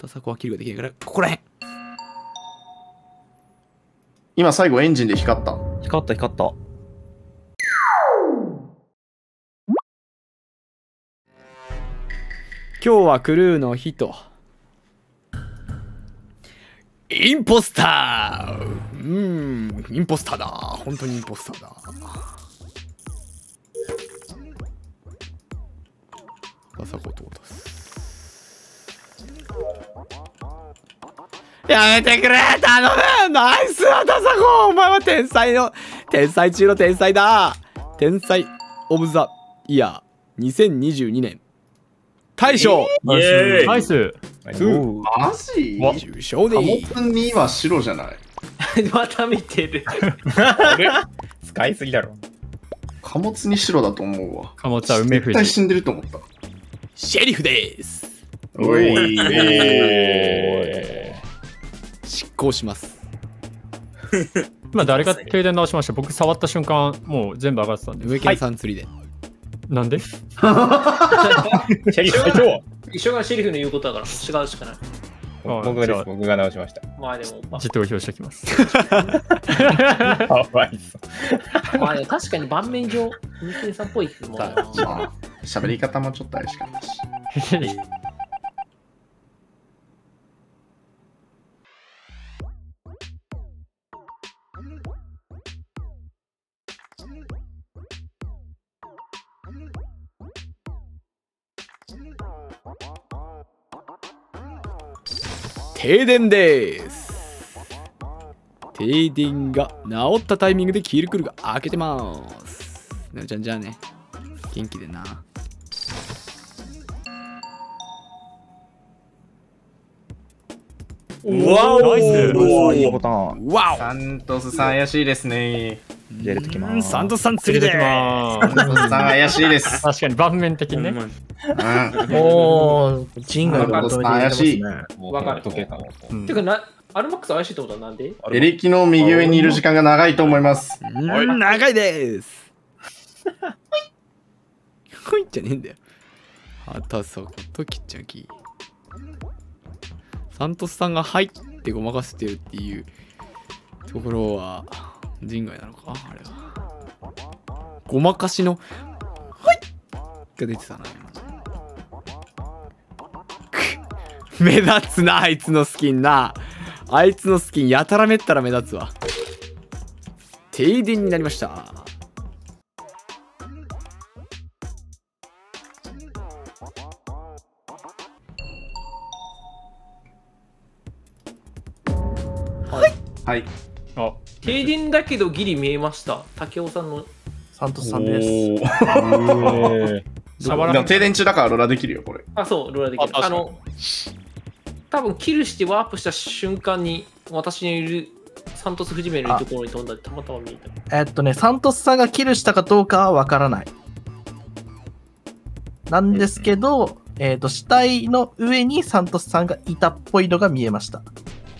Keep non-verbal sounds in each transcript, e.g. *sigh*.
田坂はキルができないから、ここらへん。今最後エンジンで光った。光った光った。今日はクルーの日と。インポスターうーん、インポスターだ。本当にインポスターだ。田坂とやめてくれ頼むナイス。田坂お前は天才の、天才中の天才だ。天才オブザイヤー2022年。大賞イエーイナイス。マジ？わ。受賞で貨いい物には白じゃない？*laughs* また見てる。使いすぎだろ。貨物に白だと思うわ。貨物は梅絶対藤。死んでると思った。シェリフです。おい。執行します。*laughs* 今誰が停電直しました。僕触った瞬間もう全部上がってたんで上県さん釣りで、なんで？*laughs* 一緒がシェリフの言うことだから違うしかない。あ僕です。じゃあ。僕が直しました。まあでも、ま自投票しておきます。かわいそあ、まあでも確かに盤面上、ミケンさんっぽいもんな。ま *laughs* あ、喋り方もちょっと怪しかったし。停電です停電が治ったタイミングでキールクルが開けてますなるちゃんじゃあね元気でなうわおナイスう。いいボタン。わサントスさん怪しいですね。お入れるときますサントスさん釣りできまサントスさん怪しいです。確かに盤面的にねうん。おー、ジンがサントスさん怪しい。わかる時計かてかな、アルマックス怪しいってことはなんで？エレキの右上にいる時間が長いと思います。うん長いです。ほいじゃねえんだよ。はたそこときっちゃきサントスさんが入ってごまかしてるっていうところは人外なのか？あれは。ごまかしの「はい!」が出てたな今 *laughs* 目立つなあいつのスキンなあいつのスキンやたらめったら目立つわ停電になりましたはい。あ停電だけどギリ見えました。竹雄さんの。サントスさんです。*laughs* 停電中だからローラできるよ、これ。あ、そう、ローラできる。あの、多分キルしてワープした瞬間に私のいるサントスフジメのいるところに飛んだたまたま見えた。えっとね、サントスさんがキルしたかどうかはわからない。なんですけど、えっと、死体の上にサントスさんがいたっぽいのが見えました。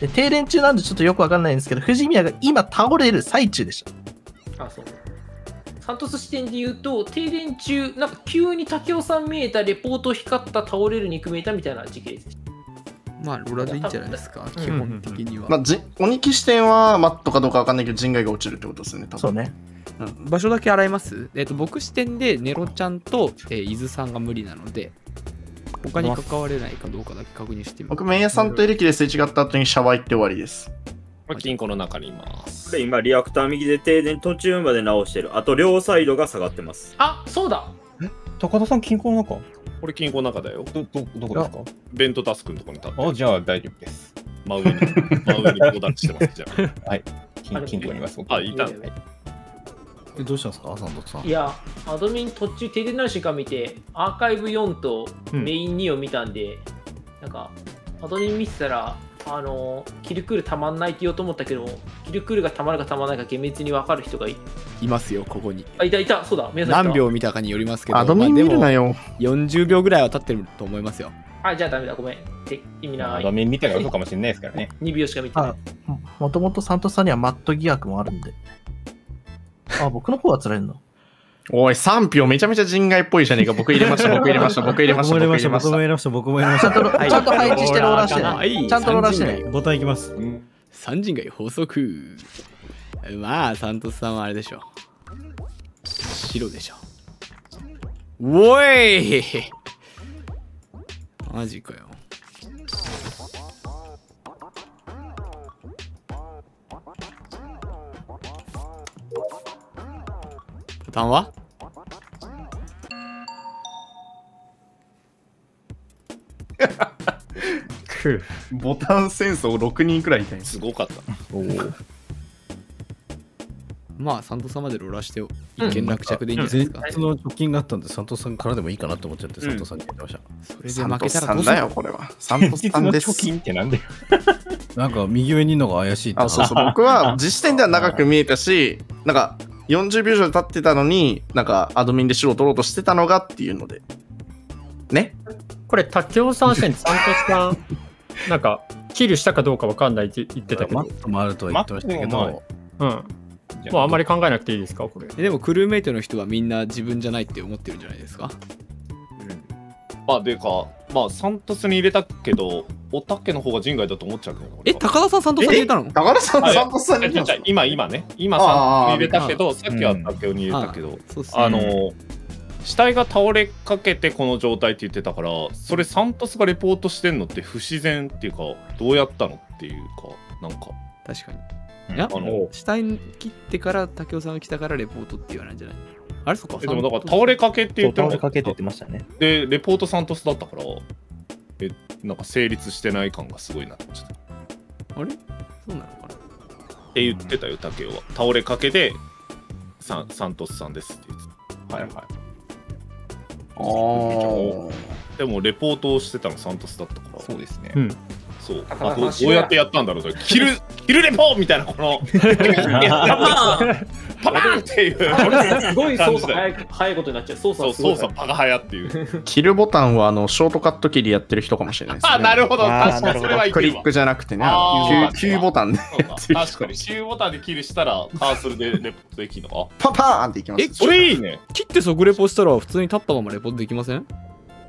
で、停電中なんでちょっとよくわかんないんですけど、藤宮が今倒れる最中でした。あ、そう。サントス視点で言うと、停電中、なんか急に竹雄さん見えた、レポート光った、倒れる肉見えたみたいな時系列でした。まあローラでいいんじゃないですか基本的には、まあ、じ鬼騎士点はマットかどうかわかんないけど、人外が落ちるってことですよね、多分。そうね。場所だけ洗いますえっ、と僕視点でネロちゃんと、えー伊豆さんが無理なので他に関われないかどうかだけ確認してみます僕、麺屋さんとエレキですれ違った後にシャワー行って終わりです。金庫の中にいます。で、今、リアクター右で停電途中まで直してる。あと、両サイドが下がってます。あ、そうだ高田さん、金庫の中？これ金庫の中だよ。ど、ど、どこですか？ベントタスクのとこに立ってあ、じゃあ大丈夫です。真上に、真上に横立ちしてます。じゃ *laughs* 金金庫にいます。僕あ。あ、いたね。えどうしたんですか？サンドさんいや、アドミン途中停電になる瞬間見て、アーカイブ4とうんメイン2を見たんで、なんか、アドミン見てたら、あの、キルクールたまんないって言おうと思ったけど、キルクールがたまるかたまらないか厳密に分かる人がいいますよここにあ、いたいた、そうだ、皆さん何秒見たかによりますけどアドミン見るなよよ。40秒ぐらいは経ってると思いますよあ、じゃあダメだ、ごめん。て意味ない。画面見たら嘘かもしれないですからね。2秒しか見てないあ。ももともとサントスさんにはマット疑惑もあるんで。あ、僕の方は辛いんだ。おい、3票めちゃめちゃ人外っぽいじゃねえか。*laughs* 僕入れました、僕入れました、僕入れました、僕入れました。僕も入れました、僕も入れましちゃんと、た。ちゃんと配置してローラーしてね。はいちゃんとローラーしてね。ボタンいきます。三人外法則まあサントスさんはあれでしょ白でしょおい *laughs* マジかよボタンは？*laughs* ボタン戦争6人くらいいたんです。すごかった。まあサントスさんまでローラーして一見落着でいいんじゃないですか、前日の直近があったんで、サントスさんからでもいいかなと思っちゃって、サントスさんに言ってました。それで負けたらさんだよ、これは。サントスさんです。貯金ってなんだよ。なんか右上にいるのが怪しいあ、そうそう、*laughs* 僕は実時点では長く見えたし、なんか40秒以上経ってたのに、なんかアドミンで白を取ろうとしてたのがっていうので。ね？これ、竹雄さん視点、サントスさん、なんか、キルしたかどうかわかんないって言ってたけど。マッ、トもあるとは言ってましたけど、うん。もうあんまり考えなくていいですか、これ。えでもクルーメイトの人はみんな自分じゃないって思ってるんじゃないですか？まあ、でか、まあ、サントスに入れたけど、おたけの方が人外だと思っちゃうけどな。え高田さんサントスに入れたの？高田さん、サントスに違う違う違う。今、今ね。今、ああサントスに入れたけど、あさっきは竹雄に入れたけど、あの、死体が倒れかけてこの状態って言ってたから、それサントスがレポートしてんのって不自然っていうか、どうやったのっていうか、なんか、確かにうんいやあの、下に切ってから竹雄さんが来たからレポートって言わないんじゃない？あれそっかえでもだから倒れかけって言って倒れかけてってましたね。で、レポートサントスだったから、え、なんか成立してない感がすごいなってました。っあれ？そうなのかな？て言ってたよ、竹雄は。倒れかけで、サンサントスさんですって言ってた。はいはい。でも、レポートをしてたのサントスだったから。そうですね。うん。そう。あ、どどうやってやったんだろうと。キル、キルレポみたいな、この、*laughs* パパーンっていう。すごい操作早い早いことになっちゃう。操そう、作操作パガハヤっていう。キルボタンはあのショートカットキルやってる人かもしれないです、ね。あ、なるほど。確かにそれはいけクリッ。クじゃなくてね、Q, Q ボタンで確かに、Q ボタンでキルしたら、カーソルでレポートできるのか？パパーンっていきます。えそれいいね。切って即レポしたら普通に立ったままレポートできません？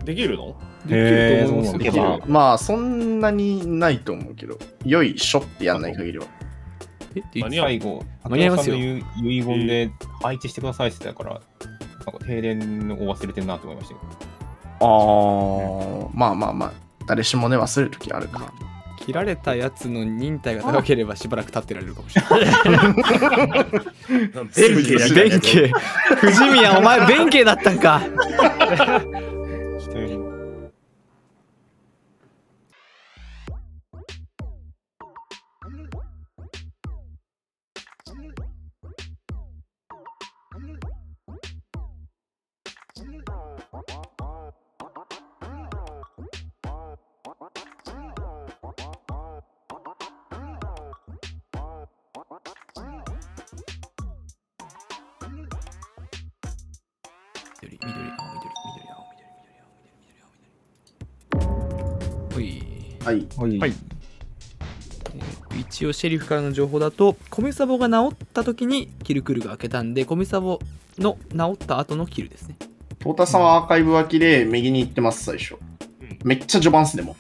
できるの？できると思うなんだできるまあそんなにないと思うけど、よいしょってやんない限りは。え間に合う。最後、間に合いますよ。竹雄さんの遺言で配置してくださいって言ってたから、なんか停電を忘れてるなと思いましたけど。ああ、まあまあまあ、誰しもね忘れるときあるか。切られたやつの忍耐が高ければしばらく立ってられるかもしれない。*laughs* 弁慶。弁慶。藤宮お前弁慶だったんか *laughs* 緑緑青緑緑青緑緑青緑緑青緑はい。はい。はい一応シェリフからの情報だとコミサボが治った時にキルクルが開けたんでコミサボの治った後のキルですねトータさんはアーカイブ脇で右に行ってます、最初。めっちゃ序盤っすね、も。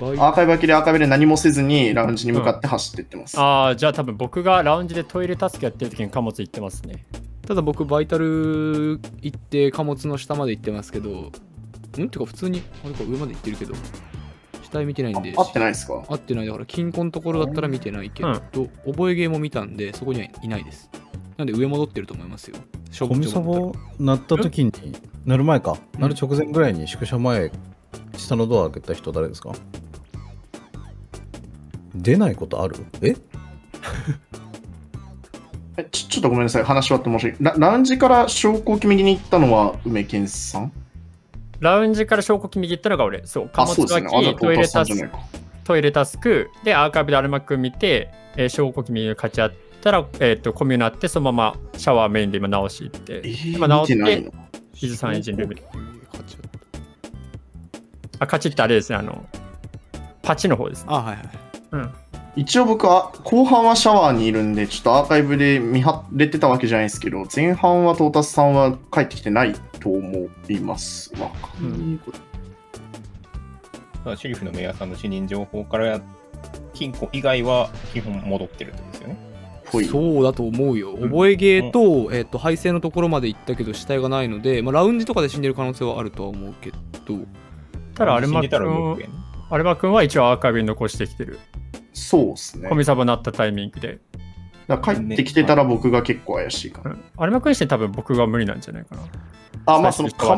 アーカイブ脇でアーカイブで何もせずにラウンジに向かって走っていってます。ああ、じゃあ多分僕がラウンジでトイレタスクやってる時に貨物行ってますね。ただ僕バイタル行って貨物の下まで行ってますけどん？てか普通にあれか上まで行ってるけど死体見てないんで。あ合ってないですか？合ってない。だから金庫のところだったら見てないけど、覚えゲーも見たんでそこにはいないです。なんで上戻ってると思いますよ。勝コミサボなった時に、なる前か、なる直前ぐらいに宿舎前、下のドア開けた人誰ですか？出ないことある？え？えちょちょっとごめんなさい、話終わって申し訳ない。ララウンジから証拠機右に行ったのは梅健さん？ラウンジから証拠機右行ったのが俺。そう、貨物ですね。トイレタスク。トイレタスク、で、アーカイブでアルマック見て、えー証拠機右が勝ち合ったら、えっ、と、コミュになって、そのままシャワーメインで今直し行って、えー、今直って伊豆さんエンジンルームで。勝ちあ、勝ちってあれですね、あの、パチの方ですね。あはいはいうん。一応僕は後半はシャワーにいるんで、ちょっとアーカイブで見張れてたわけじゃないですけど、前半はトータスさんは帰ってきてないと思います。わかんないこれまあシェリフのメイヤーさんの死人情報から金庫以外は基本戻ってるってことですよね。そうだと思うよ。覚えゲーと、えっ、と、配線のところまで行ったけど死体がないので、まあ、ラウンジとかで死んでる可能性はあるとは思うけど、ただアルマ君くやんアルマ君は一応アーカイブに残してきてるそうですね。コミサバなったタイミングで、だ帰ってきてたら僕が結構怪しいかな。うん、アルマ君にして多分僕が無理なんじゃないかな。あ、まあその貨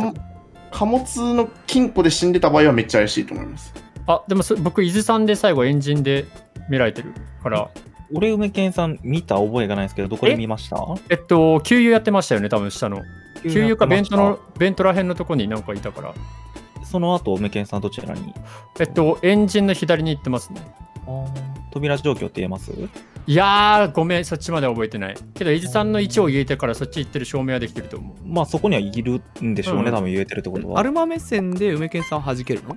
貨物の金庫で死んでた場合はめっちゃ怪しいと思います。あでもそ僕伊豆さんで最後エンジンで見られてるから。俺、梅健さん見た覚えがないですけど、どこで見ました？えっと給油やってましたよね多分下の。給油かベントやっのベントら辺のとこになんかいたから。その後、梅健さんどちらに？えっとエンジンの左に行ってますね扉状況って言えます？いやーごめんそっちまでは覚えてないけど伊豆さんの位置を言えてからそっち行ってる証明はできてると思うまあそこにはいるんでしょうね、うん多分言えてるってことは。アルマ目線で梅健さんを弾けるの？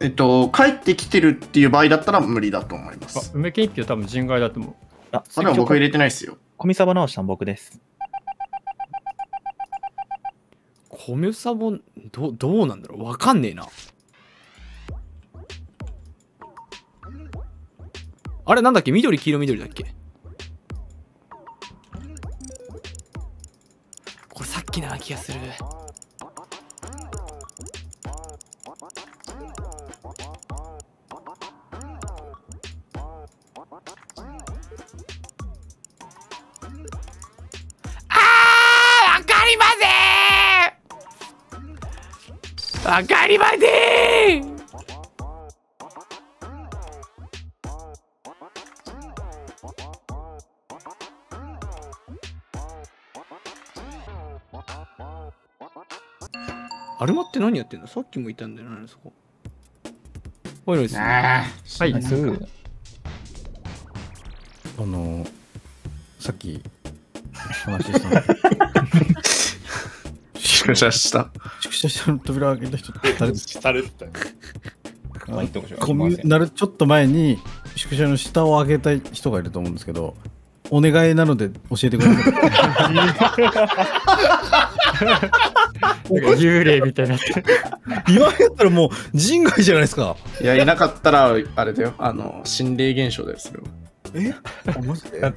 えっと、帰ってきてるっていう場合だったら無理だと思いまあす。梅家一票多分人外だと思うあ、あ、でも僕入れてないですよ。コミサバ直したん僕です。コミュサボどどうなんだろう？わかんねえな。あれなんだっけ？緑黄色緑だっけ？これさっきな気がする。あーわかりません。って何やってんの？さっきもいたんだよな、そこ。おいのです。あはい。ナイスあのさっき話したの。宿舎した。宿舎下の扉を開けた人。誰？ですされてたよまあ言ってもしょうがコミュなるちょっと前に宿舎の下を開けた人がいると思うんですけどお願いなので教えてください幽霊みたいになってる言われたらもう人外じゃないですかいや、いなかったら、あれだよ。あの、心霊現象だよ、それは。え？あマジで？だ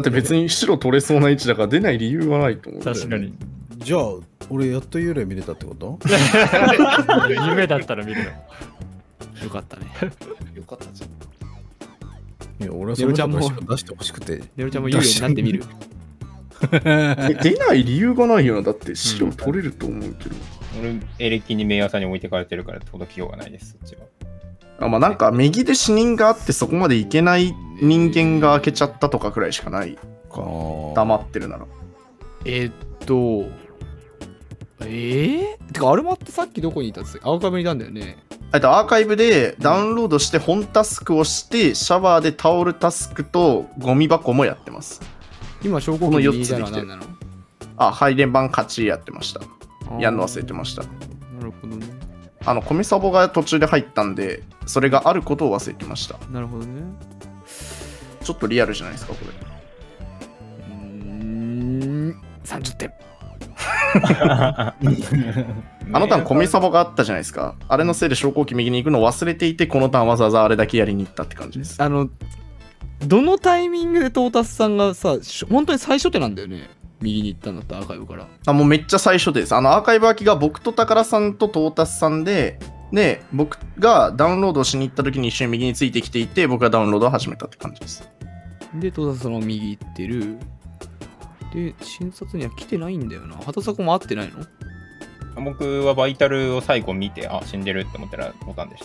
って別に白取れそうな位置だから出ない理由はないと思う。確かにじゃあ俺やっと幽霊見れたってこと？*laughs* 夢だったら見るのよかったね。よかったじゃんいや俺はそれちゃんも出してほしくてネロちゃんも幽霊になってみる。え出ない理由がないよな。だって白取れると思うけど。俺、エレキにメイヤーさんに置いてかれてるから届きようがないです、そっちは。あまあなんか右で死人があってそこまでいけない人間が開けちゃったとかくらいしかないか。黙ってるなら。えーっと、えー、てか、アルマってさっきどこにいたんですかアーカイブにいたんだよね。えっと、アーカイブでダウンロードして本タスクをして、シャワーでタオルタスクとゴミ箱もやってます。今、証拠この4機にいたつできてあ、配電盤勝ちやってました。やんの忘れてました。なるほどね。あの、コミサボが途中で入ったんで、それがあることを忘れてました。なるほどね。ちょっとリアルじゃないですか、これ。うーん、30点。*laughs* あのターンコミサボがあったじゃないですか。あれのせいで昇降機右に行くのを忘れていて、このターンわざわざあれだけやりに行ったって感じです。あの、どのタイミングでトータスさんがさ、し本当に最初手なんだよね。右に行ったんだったアーカイブから。あ、もうめっちゃ最初です。あの、アーカイブ空きが僕と宝さんとトータスさんで、で、僕がダウンロードしに行った時に一緒に右についてきていて、僕がダウンロードを始めたって感じです。で、トータスさんの右行ってる。で、診察には来てないんだよな。畑迫も会ってないの？僕はバイタルを最後見て、あ、死んでるって思ったらボタンでし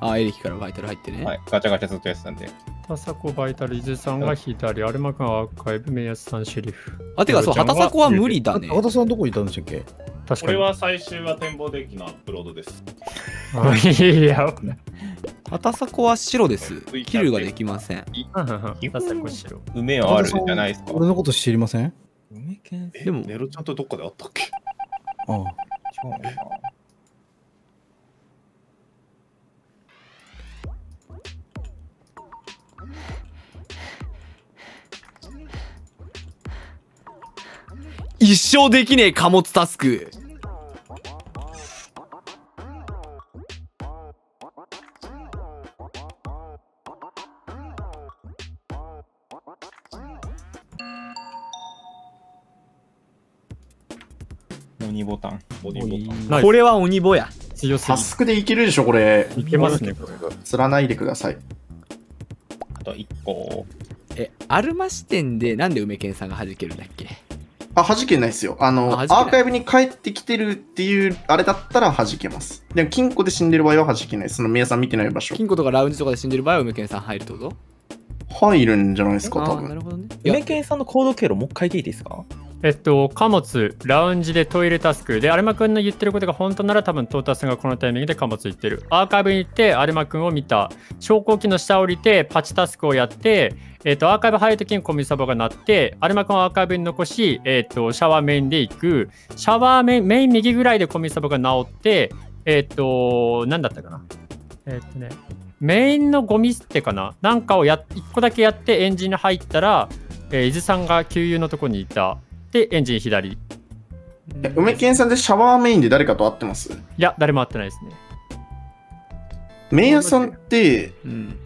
あ、エレキからバイタル入ってね。た。はい、ガチャガチャずっとやってたんで。タサコバイタル伊豆さんが左アルマ君アーカイブメイヤスさんシェリフあ、てかそう、畑迫は無理だね。高田さんどこいたんでしたっけ？確かにこれは最終は展望デッキのアップロードです。あいや畑迫は白です。キルができません。タサコ白梅はあるじゃないですか。俺のこと知りません？梅健え、でもネロちゃんとどっかであったっけ？ああ違うな一生できねえ貨物タスク鬼ボタン。鬼ボタン。これは鬼ボや強すぎタスクでいけるでしょ、これ。いけますねこれ釣らないでください。あと1個。えアルマ視点でなんで梅健さんが弾けるんだっけ？あ、弾けないですよ。あの、あアーカイブに帰ってきてるっていう、あれだったら弾けます。でも、金庫で死んでる場合は弾けない。その皆さん見てない場所。金庫とかラウンジとかで死んでる場合は梅健さん入るってこと入るんじゃないですか、多分。なるほどね梅健さんの行動経路もう一回聞いていいですかえっと、貨物、ラウンジでトイレタスクで、有馬くんの言ってることが本当なら多分トータスがこのタイミングで貨物言ってる。アーカイブに行って有馬くんを見た。昇降機の下降りてパチタスクをやって、えっと、アーカイブ入るときにコミサボが鳴って、有馬くんをアーカイブに残し、えっと、シャワーメインで行く。シャワーメインメイン右ぐらいでコミサボが治って、えっと、なんだったかな。えっとね、メインのゴミ捨てかななんかをや1個だけやってエンジンに入ったら、えー伊豆さんが給油のとこにいた。で、エンジン左。え梅健さんでシャワーメインで誰かと会ってます？いや、誰も会ってないですね。メイヤさんって、うん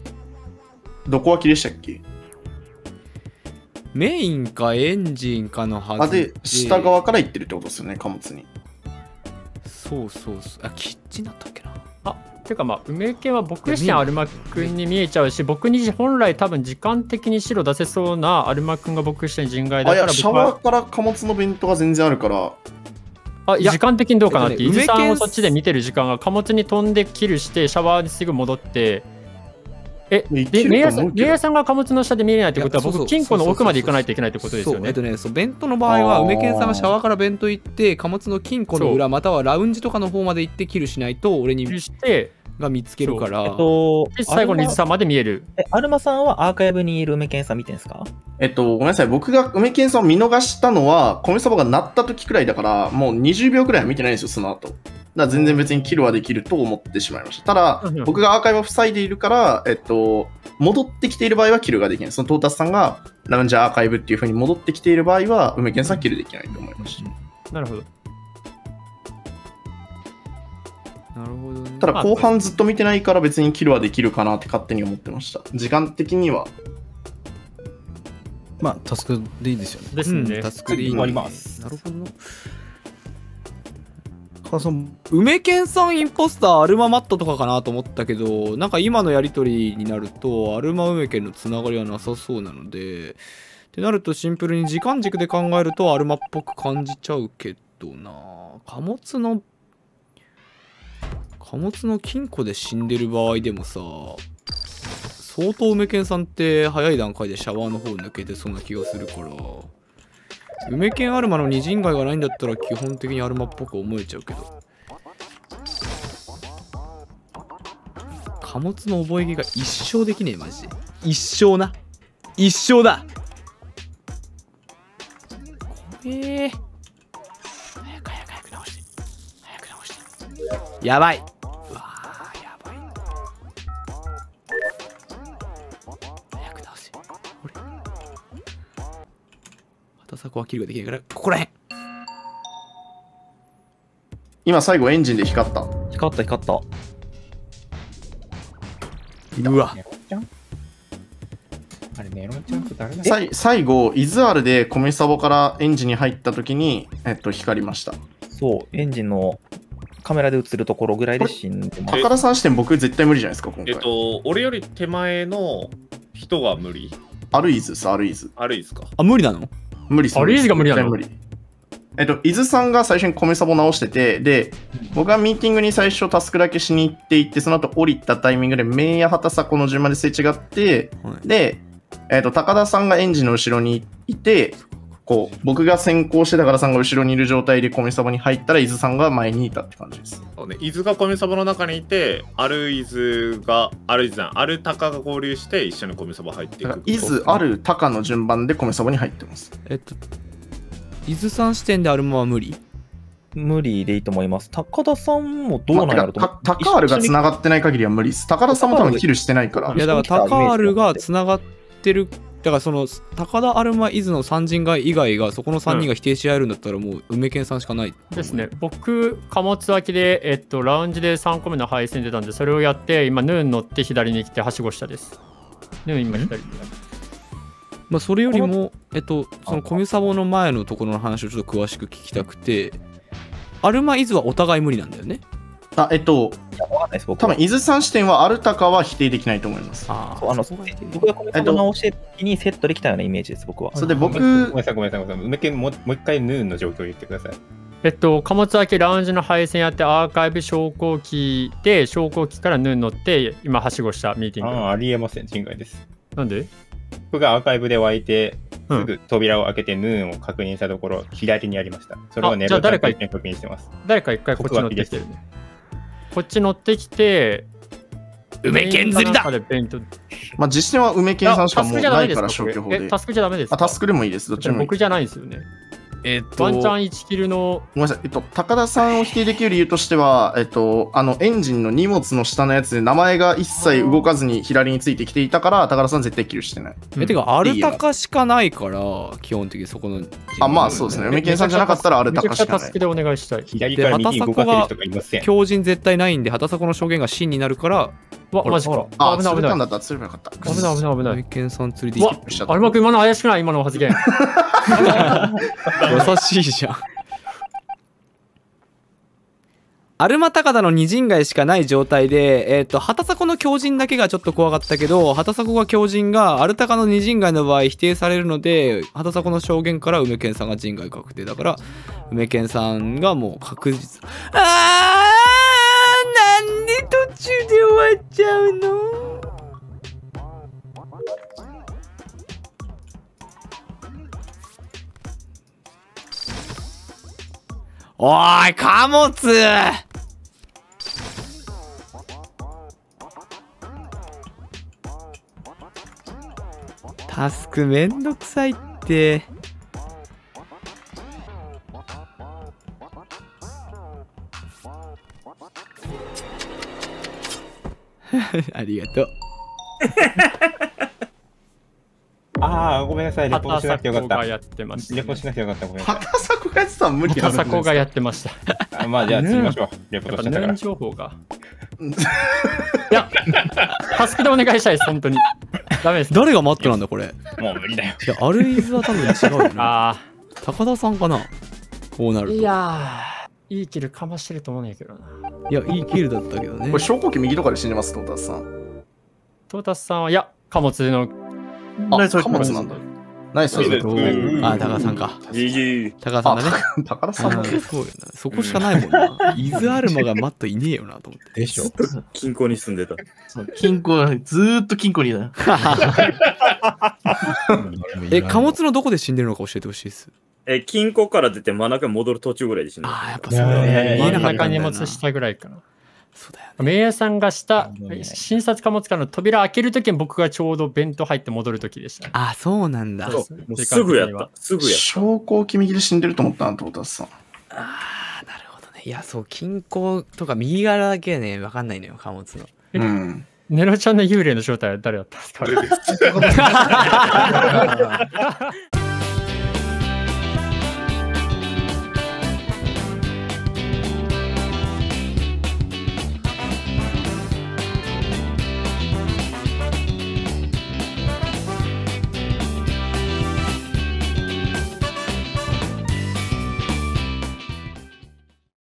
どこ脇でしたっけ？メインかエンジンかのはあ、ずで、下側から行ってるってことですよね、貨物に。そうそうそうあキッチンだったっけなていうかまあ梅家は僕自身アルマくんに見えちゃうし僕に本来多分時間的に白出せそうなアルマくんが僕自身人外だあ、いや、から僕はシャワーから貨物の弁当が全然あるから、あ時間的にどうかな？って伊豆さんをそっちで見てる時間が貨物に飛んでキルしてシャワーにすぐ戻って。えでメイヤさんメイヤさんが貨物の下で見れないってことは僕金庫の奥まで行かないといけないってことですよね？そうえっとねそう弁当の場合は梅健さんがシャワーから弁当行って貨物の金庫の裏またはラウンジとかの方まで行ってキルしないと俺にキルしてが見つけるからえっとで、最後に伊豆さんまで見えるえ、アルマさんはアーカイブにいる梅健さん見てんすか？えっと、ごめんなさい、僕が梅健さんを見逃したのは、米サバが鳴った時くらいだから、もう20秒くらいは見てないんですよ、その後。だから全然別にキルはできると思ってしまいました。ただうんうん、僕がアーカイブを塞いでいるから、えっと、戻ってきている場合はキルができない。そのトータスさんがラウンジアーカイブっていう風に戻ってきている場合は、梅健さんはキルできないと思いました。なるほどなるほどね。ただ、後半ずっと見てないから別にキルはできるかなって勝手に思ってました。時間的には。まあ、タスクでいいですよね。ですね、うん。タスクでいい終わります。なるほどな母さん、梅健さんインポスターアルママットとかかなと思ったけどなんか今のやり取りになるとアルマ梅健のつながりはなさそうなのでってなるとシンプルに時間軸で考えるとアルマっぽく感じちゃうけどな。貨物の貨物の金庫で死んでる場合でもさ相当梅健さんって早い段階でシャワーの方抜けてそうな気がするから梅犬アルマの二人街がないんだったら基本的にアルマっぽく思えちゃうけど貨物の覚え毛が一生できねえマジで。一生な。一生だ。怖え早く早く早く直して。早く直して。やばい畑作はキルができないからここらへん今最後エンジンで光った。光った光った。うわあれ、ネロちゃん誰だ最後、イズアルでコミサボからエンジンに入った時に、えっと、光りました。そう、エンジンのカメラで映るところぐらいで死んでます。高田さん視点僕絶対無理じゃないですか、今えっ。と、俺より手前の人が無理アルイズです、アルイズ。あるいですかあ無理なの無理っすアルイズが無理なの？無理。えっと、伊豆さんが最初にコメサボ直してて、で、僕はミーティングに最初タスクだけしに行っていって、その後降りたタイミングで、メイヤ畑迫の順番ですれ違って、はい。で、えっと、高田さんがエンジンの後ろにいて、こう、僕が先行して高田さんが後ろにいる状態でコメサボに入ったら、伊豆さんが前にいたって感じです。そうね、伊豆がコミサバの中にいて、アルイズが、アルイズじゃないアルタカが合流して、一緒にコミサバ入っていくだから、。伊豆、ある、高の順番でコメサボに入ってます。えっと伊豆さん視点でアルマは無理？無理でいいと思います。高田さんもどうなんやろと思まあた高原が繋がってない限りは無理です。高田さんも多分キルしてないからい。やだからタカールがつながってるだからその高田アルマ伊豆の三人街以外がそこの3人が否定し合えるんだったらもう梅健さんしかないですね。僕、貨物脇で、えっと、ラウンジで3個目の配線出たんで、それをやって、今、ヌーン乗って左に来て、はしご下です。ヌーン今左に。まあそれよりもえっとそのコミュサボの前のところの話をちょっと詳しく聞きたくてアルマ伊豆はお互い無理なんだよねあ、えっと。多分伊豆さん視点はアルタカは否定できないと思います。あそうあの僕がコメント直してる時にセットできたようなイメージです、僕は。それで僕、ごめんなさい、ごめんなさい、ごめんなさい。梅県もうもう一回ヌーンの状況を言ってください。えっと、貨物脇ラウンジの配線やって、アーカイブ昇降機で、昇降機からヌーン乗って、今、はしごしたミーティング。ああ、ありえません、人外です。なんで？僕がアーカイブで湧いて、うんすぐ扉を開けてヌーンを確認したところ、左にありました。それをあネじゃあ誰か確認してます。誰か一回こっち乗ってきてるね。こっち乗ってきて、梅健釣りだまあ実践は梅健さんしかもうあタスクじゃダないからメですか消去法で。タスクじゃダメですタスクでもいいです。どっちでも。僕じゃないんですよね。えっとワンチャン1キルのごめんなさい、えっと、高田さんを否定できる理由としては、*laughs* えっと、あの、エンジンの荷物の下のやつで名前が一切動かずに左についてきていたから、高田さん絶対キルしてない。えてかアルタカしかないから基本的にそこのあ、まあそうですね。梅健さんじゃなかったらアルタカしかない。でお願いしたい。で左から右に動かせる人がいません。強靭絶対ないんで畑迫の証言が真になるからわ、マジか。あ、危ない危ない。釣れたんだったら釣ればよかった。危ない危ない危ないさん釣りでうわ、アルマ君今の怪しくない今の発言。*laughs* 優しいじゃん。アルマ高田の二陣街しかない状態で、えっ、と、畑迫の強靭だけがちょっと怖かったけど、畑迫が強靭がアルタカの二陣街の場合否定されるので、畑迫の証言から梅健さんが陣外確定だから、梅健さんがもう確実。あーなんで途中で終わっちゃうの？おい、貨物タスクめんどくさいって。*laughs* ありがとう。*laughs* ああ、ごめんなさい。レポートしなくてよかった。やってましたねレポートしなくてよかった。ごめんなさい。畑迫がやってたら無理や畑迫がやってました。*laughs* あまあ、じゃあ釣りましょう。レポしてたからヌーン。情報が。いや、タスクでお願いしたいです、本当に。ダメです。誰がマットなんだこれ。もう無理だよ。いや、アルイズは多分違うよな。あ高田さんかなこうなるー、と。いやー、いいキルかましてると思うんやけどな。いや、いいキルだったけどねこれ、。昇降機右とかで死んでます、トータスさん。トータスさんは、いや、貨物の、あ、貨物なんだ。ナイス。あ、高田さんか。高田さんだね。あ高田さんそうよな。そこしかないもんな。伊豆アルマがマットいねえよなと思って。でしょ。金庫に住んでた。そう金庫、ずーっと金庫にいた。*laughs* え、貨物のどこで死んでるのか教えてほしいです。え、金庫から出て真ん中に戻る途中ぐらいで死んだ。ああ、やっぱそうだよね。真なん。中荷物下ぐらいかな。そうだよね。名屋さんが下あ見えない、診察貨物館の扉開けるときに僕がちょうど弁当入って戻るときでした。あ、そうなんだ。そうもうすぐやった。すぐやっ昇降機右で死んでると思ったな、トータスさん。ああ、なるほどね。いや、そう、金庫とか右側だけね、わかんないのよ、貨物の。うん。ネロちゃんの幽霊の正体は誰だったんですか？*laughs*